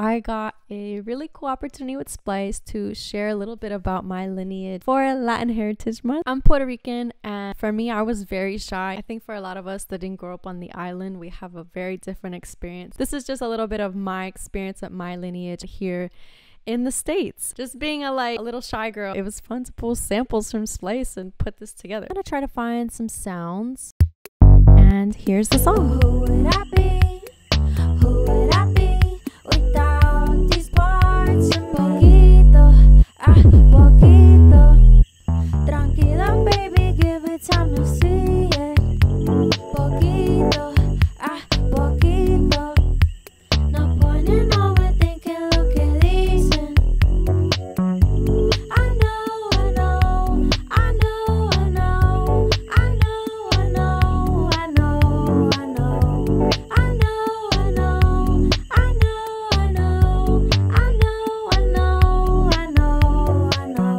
I got a really cool opportunity with Splice to share a little bit about my lineage for Latin Heritage Month. I'm Puerto Rican, and for me, I was very shy. I think for a lot of us that didn't grow up on the island, we have a very different experience. This is just a little bit of my experience at my lineage here in the states just being a like a little shy girl it was fun to pull samples from splice and put this together i'm gonna try to find some sounds and here's the song time to see it. Forgive